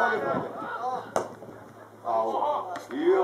いや